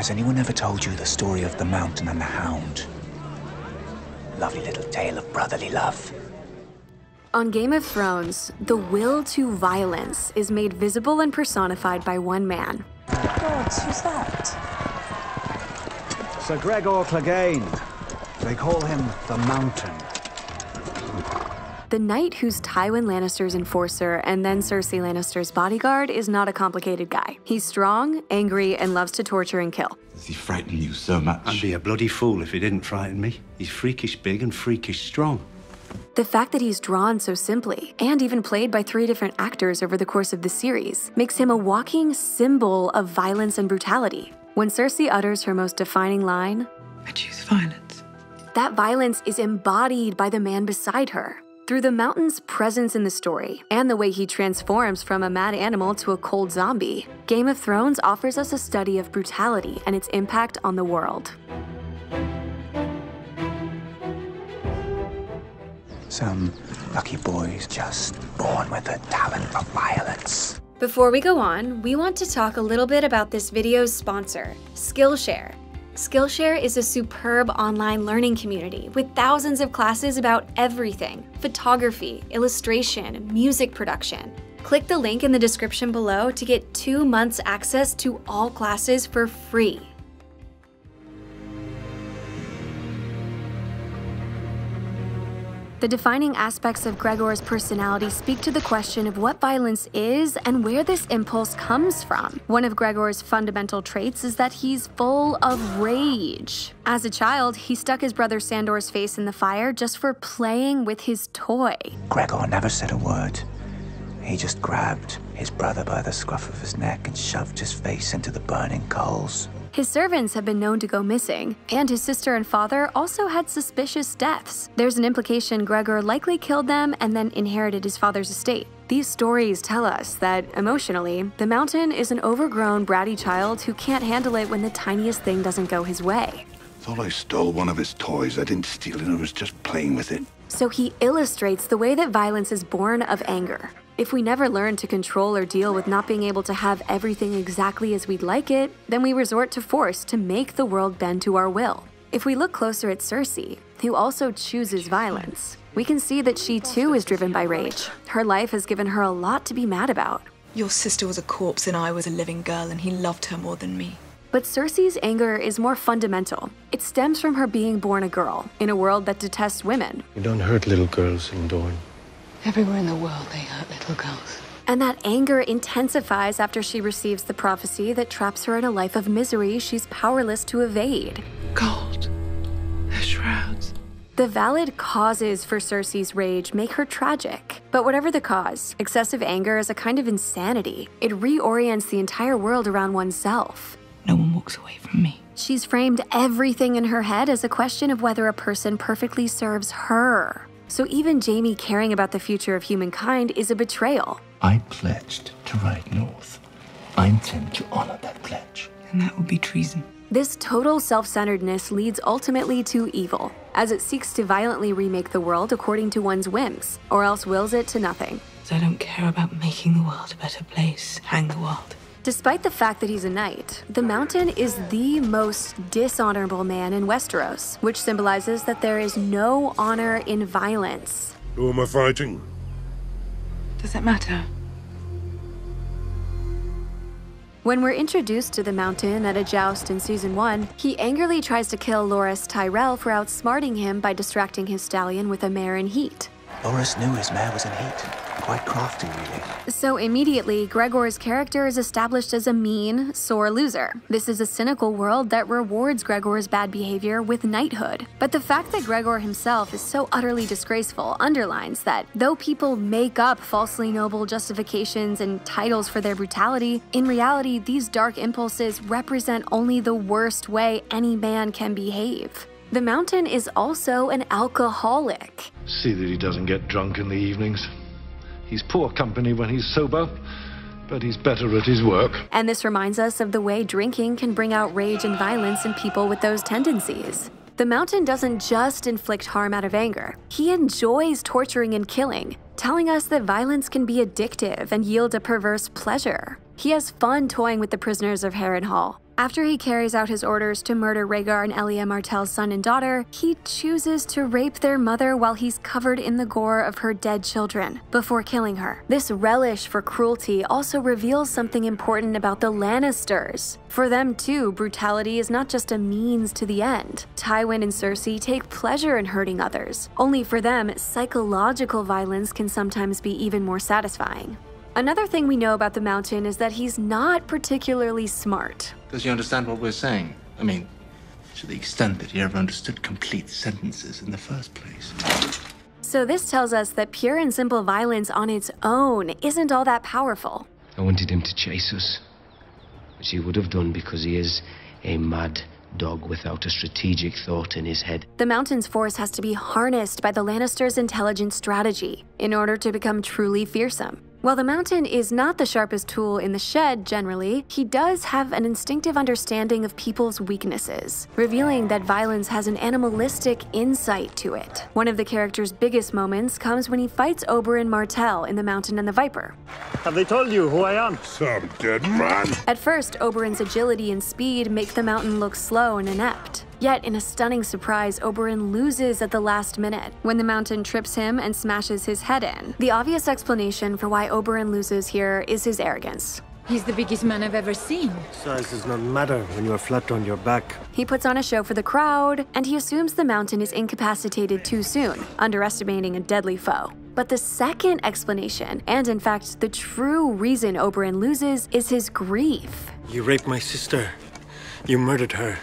Has anyone ever told you the story of the mountain and the hound? Lovely little tale of brotherly love. On Game of Thrones, the will to violence is made visible and personified by one man. God, who's that? Sir Gregor Clegane. They call him the Mountain. The knight who's Tywin Lannister's enforcer and then Cersei Lannister's bodyguard is not a complicated guy. He's strong, angry, and loves to torture and kill. Does he frighten you so much? I'd be a bloody fool if he didn't frighten me. He's freakish big and freakish strong. The fact that he's drawn so simply, and even played by three different actors over the course of the series, makes him a walking symbol of violence and brutality. When Cersei utters her most defining line, I choose violence. that violence is embodied by the man beside her. Through the mountain's presence in the story and the way he transforms from a mad animal to a cold zombie, Game of Thrones offers us a study of brutality and its impact on the world. Some lucky boys just born with a talent for violence. Before we go on, we want to talk a little bit about this video's sponsor, Skillshare. Skillshare is a superb online learning community with thousands of classes about everything photography, illustration, music production. Click the link in the description below to get two months access to all classes for free. The defining aspects of Gregor's personality speak to the question of what violence is and where this impulse comes from. One of Gregor's fundamental traits is that he's full of rage. As a child, he stuck his brother Sandor's face in the fire just for playing with his toy. Gregor never said a word. He just grabbed his brother by the scruff of his neck and shoved his face into the burning coals. His servants have been known to go missing, and his sister and father also had suspicious deaths. There's an implication Gregor likely killed them and then inherited his father's estate. These stories tell us that, emotionally, the Mountain is an overgrown, bratty child who can't handle it when the tiniest thing doesn't go his way. Thought I stole one of his toys. I didn't steal it, I was just playing with it. So he illustrates the way that violence is born of anger. If we never learn to control or deal with not being able to have everything exactly as we'd like it, then we resort to force to make the world bend to our will. If we look closer at Cersei, who also chooses violence, we can see that she too is driven by rage. Her life has given her a lot to be mad about. Your sister was a corpse and I was a living girl, and he loved her more than me. But Cersei's anger is more fundamental. It stems from her being born a girl in a world that detests women. You don't hurt little girls in Dorne. Everywhere in the world, they hurt little girls. And that anger intensifies after she receives the prophecy that traps her in a life of misery she's powerless to evade. Gold. Her shrouds. The valid causes for Cersei's rage make her tragic. But whatever the cause, excessive anger is a kind of insanity. It reorients the entire world around oneself. No one walks away from me. She's framed everything in her head as a question of whether a person perfectly serves her. So even Jaime caring about the future of humankind is a betrayal. I pledged to ride north. I intend to honor that pledge. And that would be treason. This total self centeredness leads ultimately to evil, as it seeks to violently remake the world according to one's whims, or else wills it to nothing. So I don't care about making the world a better place. Hang the world. Despite the fact that he's a knight, the Mountain is the most dishonorable man in Westeros, which symbolizes that there is no honor in violence. Who am I fighting? Does it matter? When we're introduced to the Mountain at a joust in season 1, he angrily tries to kill Loras Tyrell for outsmarting him by distracting his stallion with a mare in heat. Loras knew his mare was in heat. Quite crafty, really. So immediately, Gregor's character is established as a mean, sore loser. This is a cynical world that rewards Gregor's bad behavior with knighthood. But the fact that Gregor himself is so utterly disgraceful underlines that though people make up falsely noble justifications and titles for their brutality, in reality, these dark impulses represent only the worst way any man can behave. The Mountain is also an alcoholic. See that he doesn't get drunk in the evenings. He's poor company when he's sober, but he's better at his work. And this reminds us of the way drinking can bring out rage and violence in people with those tendencies. The Mountain doesn't just inflict harm out of anger, he enjoys torturing and killing, telling us that violence can be addictive and yield a perverse pleasure. He has fun toying with the prisoners of Harrenhal, After he carries out his orders to murder Rhaegar and Elia Martell's son and daughter, he chooses to rape their mother while he's covered in the gore of her dead children before killing her. This relish for cruelty also reveals something important about the Lannisters. For them, too, brutality is not just a means to the end. Tywin and Cersei take pleasure in hurting others. Only for them, psychological violence can sometimes be even more satisfying. Another thing we know about the Mountain is that he's not particularly smart. Does he understand what we're saying? I mean, to the extent that he ever understood complete sentences in the first place. So this tells us that pure and simple violence on its own isn't all that powerful. I wanted him to chase us, which he would have done because he is a mad dog without a strategic thought in his head. The Mountain's force has to be harnessed by the Lannisters' intelligent strategy in order to become truly fearsome. While the Mountain is not the sharpest tool in the shed generally, he does have an instinctive understanding of people's weaknesses, revealing that violence has an animalistic insight to it. One of the character's biggest moments comes when he fights Oberyn Martell in The Mountain and the Viper. Have they told you who I am? Some dead man. At first, Oberyn's agility and speed make the Mountain look slow and inept. Yet, in a stunning surprise, Oberyn loses at the last minute when the mountain trips him and smashes his head in. The obvious explanation for why Oberyn loses here is his arrogance. He's the biggest man I've ever seen. Size does not matter when you are flat on your back. He puts on a show for the crowd, and he assumes the mountain is incapacitated too soon, underestimating a deadly foe. But the second explanation, and in fact the true reason Oberyn loses, is his grief. You raped my sister. You murdered her.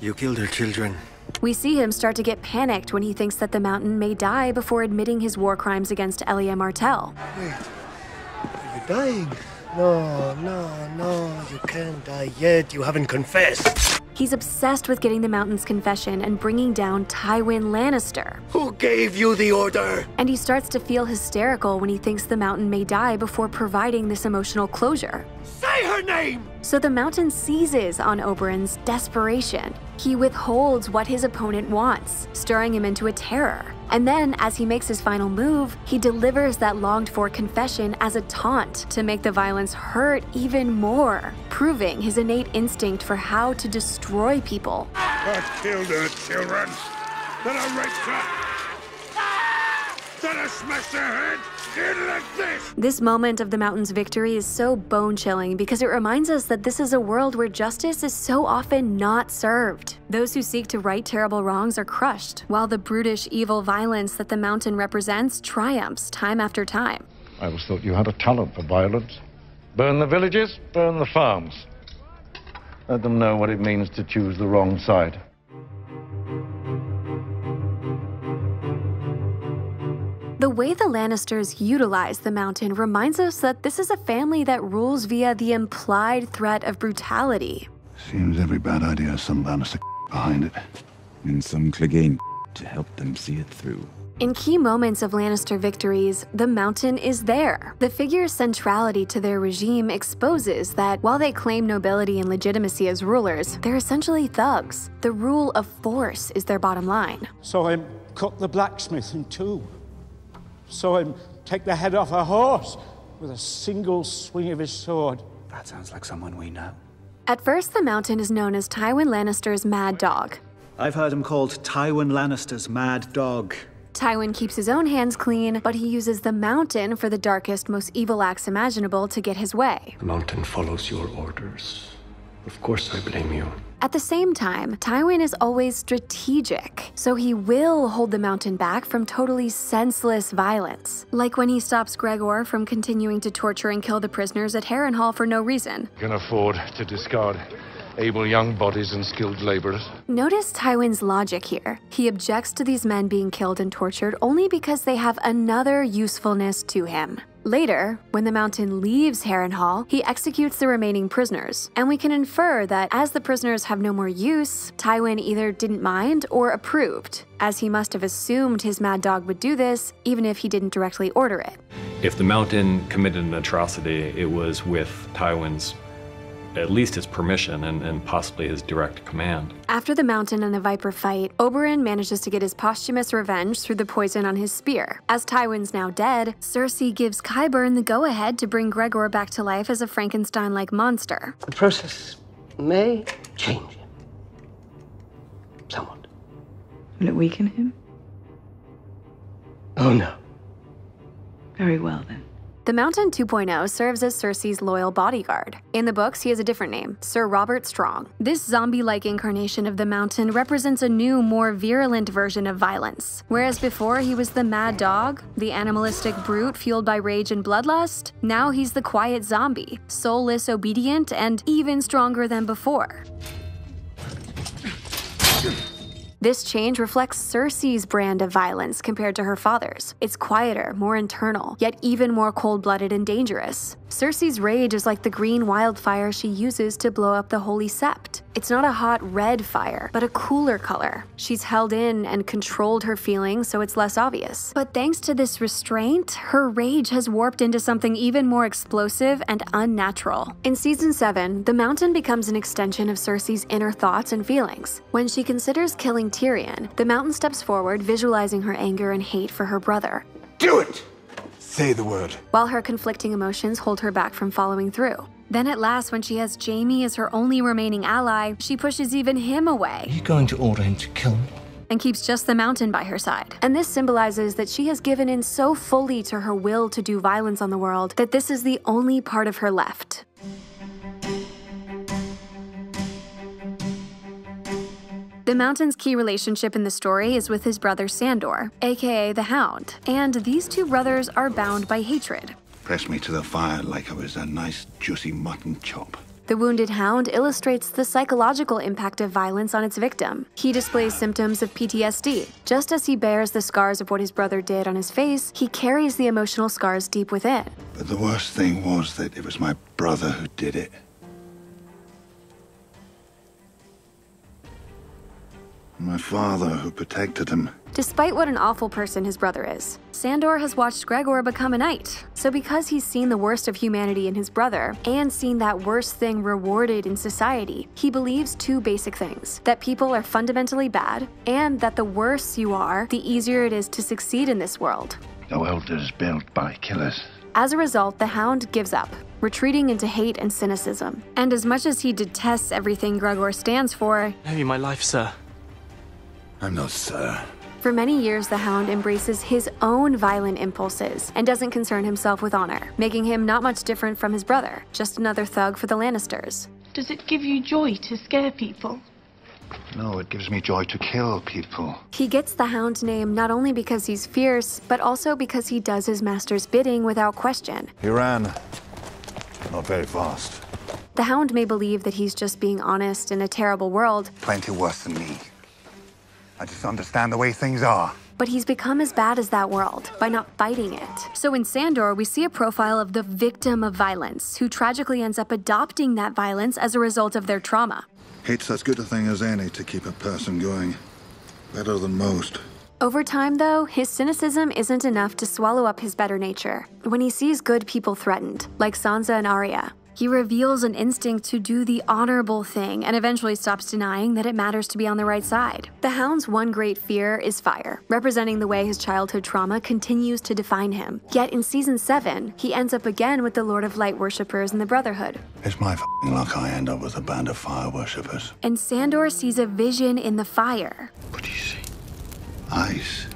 You killed her children. We see him start to get panicked when he thinks that the mountain may die before admitting his war crimes against Elia Martell. Wait, are you dying? No, no, no, you can't die yet. You haven't confessed. He's obsessed with getting the mountain's confession and bringing down Tywin Lannister. Who gave you the order? And he starts to feel hysterical when he thinks the mountain may die before providing this emotional closure. Say her name! So the mountain seizes on Oberyn's desperation. He withholds what his opponent wants, stirring him into a terror. And then, as he makes his final move, he delivers that longed for confession as a taunt to make the violence hurt even more, proving his innate instinct for how to destroy people. I killed her children. I raped her. Then I smashed her head in like this. This moment of the mountain's victory is so bone chilling because it reminds us that this is a world where justice is so often not served. Those who seek to right terrible wrongs are crushed, while the brutish, evil violence that the mountain represents triumphs time after time. I always thought you had a talent for violence. Burn the villages, burn the farms. Let them know what it means to choose the wrong side. The way the Lannisters utilize the mountain reminds us that this is a family that rules via the implied threat of brutality. Seems every bad idea has some Lannister behind it. And some Clegane to help them see it through. In key moments of Lannister victories, the mountain is there. The figure's centrality to their regime exposes that while they claim nobility and legitimacy as rulers, they're essentially thugs. The rule of force is their bottom line. So I cut the blacksmith in two. Saw him take the head off a horse with a single swing of his sword. That sounds like someone we know. At first, the mountain is known as Tywin Lannister's Mad Dog. I've heard him called Tywin Lannister's Mad Dog. Tywin keeps his own hands clean, but he uses the mountain for the darkest, most evil acts imaginable to get his way. The mountain follows your orders. Of course, I blame you. At the same time, Tywin is always strategic, so he will hold the mountain back from totally senseless violence. Like when he stops Gregor from continuing to torture and kill the prisoners at Harrenhal for no reason. Can afford to discard able young bodies and skilled laborers. Notice Tywin's logic here. He objects to these men being killed and tortured only because they have another usefulness to him. Later, when the mountain leaves Harrenhal, he executes the remaining prisoners, and we can infer that as the prisoners have no more use, Tywin either didn't mind or approved, as he must have assumed his mad dog would do this, even if he didn't directly order it. If the mountain committed an atrocity, it was with Tywin's at least his permission and, and possibly his direct command. After the Mountain and the Viper fight, Oberyn manages to get his posthumous revenge through the poison on his spear. As Tywin's now dead, Cersei gives Qyburn the go-ahead to bring Gregor back to life as a Frankenstein-like monster. The process may change him. Somewhat. Will it weaken him? Oh no. Very well then. The Mountain 2.0 serves as Cersei's loyal bodyguard. In the books, he has a different name, Sir Robert Strong. This zombie like incarnation of the Mountain represents a new, more virulent version of violence. Whereas before he was the mad dog, the animalistic brute fueled by rage and bloodlust, now he's the quiet zombie, soulless, obedient, and even stronger than before. This change reflects Cersei's brand of violence compared to her father's. It's quieter, more internal, yet even more cold blooded and dangerous. Cersei's rage is like the green wildfire she uses to blow up the Holy Sept. It's not a hot red fire, but a cooler color. She's held in and controlled her feelings so it's less obvious. But thanks to this restraint, her rage has warped into something even more explosive and unnatural. In season 7, the mountain becomes an extension of Cersei's inner thoughts and feelings. When she considers killing Tyrion, the mountain steps forward, visualizing her anger and hate for her brother. Do it! Say the word. while her conflicting emotions hold her back from following through. Then at last, when she has Jaime as her only remaining ally, she pushes even him away Are you going to order him to kill me? and keeps just the mountain by her side. And this symbolizes that she has given in so fully to her will to do violence on the world that this is the only part of her left. The Mountain's key relationship in the story is with his brother Sandor, aka the Hound, and these two brothers are bound by hatred. Press me to the fire like I was a nice, juicy mutton chop. The wounded hound illustrates the psychological impact of violence on its victim. He displays symptoms of PTSD. Just as he bears the scars of what his brother did on his face, he carries the emotional scars deep within. But the worst thing was that it was my brother who did it. My father who protected him. Despite what an awful person his brother is, Sandor has watched Gregor become a knight. So, because he's seen the worst of humanity in his brother and seen that worst thing rewarded in society, he believes two basic things that people are fundamentally bad, and that the worse you are, the easier it is to succeed in this world. The world is built by killers. As a result, the Hound gives up, retreating into hate and cynicism. And as much as he detests everything Gregor stands for, Maybe my life, sir. I'm no sir. For many years, the Hound embraces his own violent impulses and doesn't concern himself with honor, making him not much different from his brother, just another thug for the Lannisters. Does it give you joy to scare people? No, it gives me joy to kill people. He gets the Hound name not only because he's fierce, but also because he does his master's bidding without question. He ran. Not very fast. The Hound may believe that he's just being honest in a terrible world, Plenty worse than me. I just understand the way things are. but he's become as bad as that world by not fighting it. So in Sandor, we see a profile of the victim of violence who tragically ends up adopting that violence as a result of their trauma. Hate's as good a thing as any to keep a person going. Better than most. Over time, though, his cynicism isn't enough to swallow up his better nature. When he sees good people threatened, like Sansa and Arya, he reveals an instinct to do the honorable thing and eventually stops denying that it matters to be on the right side. The Hound's one great fear is fire, representing the way his childhood trauma continues to define him. Yet in season 7, he ends up again with the Lord of Light worshippers in the Brotherhood. It's my fing luck I end up with a band of fire worshippers. And Sandor sees a vision in the fire. What do you see? Ice.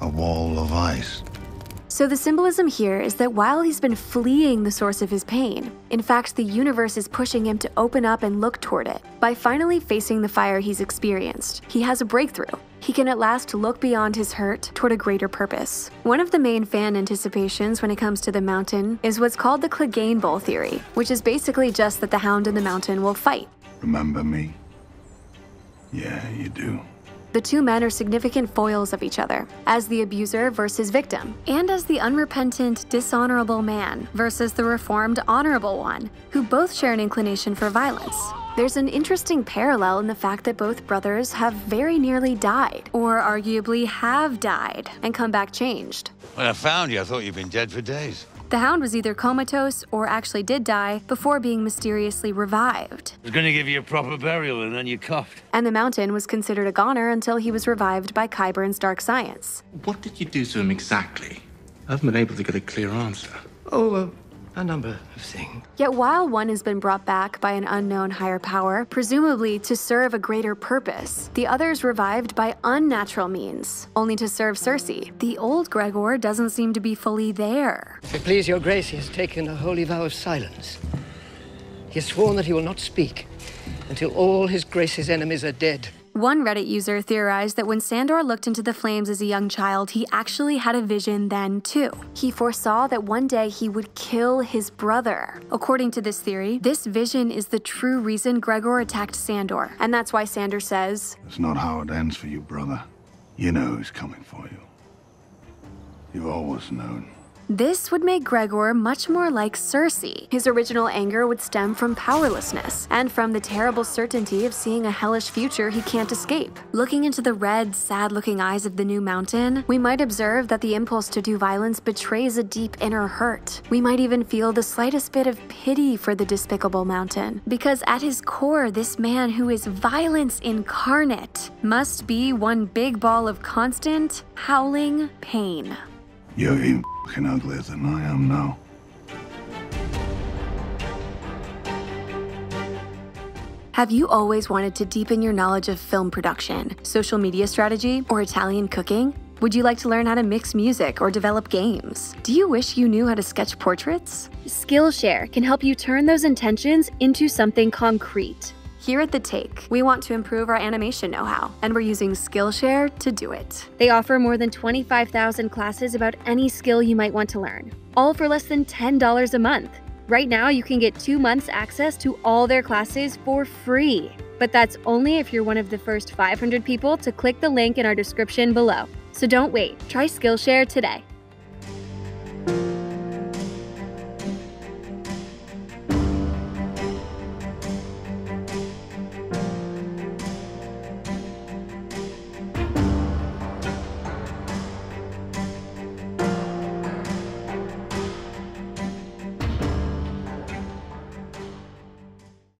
A wall of ice. So the symbolism here is that while he's been fleeing the source of his pain, in fact, the universe is pushing him to open up and look toward it. By finally facing the fire he's experienced, he has a breakthrough. He can at last look beyond his hurt toward a greater purpose. One of the main fan anticipations when it comes to the mountain is what's called the Clegane Bowl theory, which is basically just that the hound and the mountain will fight. Remember me? Yeah, you do. The two men are significant foils of each other, as the abuser versus victim, and as the unrepentant, dishonorable man versus the reformed, honorable one, who both share an inclination for violence. There's an interesting parallel in the fact that both brothers have very nearly died, or arguably have died, and come back changed. When I found you, I thought you'd been dead for days. The hound was either comatose or actually did die before being mysteriously revived. I was going to give you a proper burial, and then you coughed. And the mountain was considered a goner until he was revived by Qyburn's dark science. What did you do to him exactly? I haven't been able to get a clear answer. Oh, uh, a number of things. Yet while one has been brought back by an unknown higher power, presumably to serve a greater purpose, the other is revived by unnatural means, only to serve Cersei. The old Gregor doesn't seem to be fully there. If it please your grace, he has taken a holy vow of silence. He has sworn that he will not speak until all his grace's enemies are dead. One Reddit user theorized that when Sandor looked into the flames as a young child, he actually had a vision then too. He foresaw that one day he would kill his brother. According to this theory, this vision is the true reason Gregor attacked Sandor, and that's why Sandor says, It's not how it ends for you, brother. You know who's coming for you. You've always known. This would make Gregor much more like Cersei. His original anger would stem from powerlessness and from the terrible certainty of seeing a hellish future he can't escape. Looking into the red, sad looking eyes of the new mountain, we might observe that the impulse to do violence betrays a deep inner hurt. We might even feel the slightest bit of pity for the despicable mountain, because at his core, this man who is violence incarnate must be one big ball of constant, howling pain. You're fucking uglier than I am now. Have you always wanted to deepen your knowledge of film production, social media strategy, or Italian cooking? Would you like to learn how to mix music or develop games? Do you wish you knew how to sketch portraits? Skillshare can help you turn those intentions into something concrete. Here at The Take, we want to improve our animation know how, and we're using Skillshare to do it. They offer more than 25,000 classes about any skill you might want to learn, all for less than $10 a month. Right now, you can get two months access to all their classes for free. But that's only if you're one of the first 500 people to click the link in our description below. So don't wait, try Skillshare today.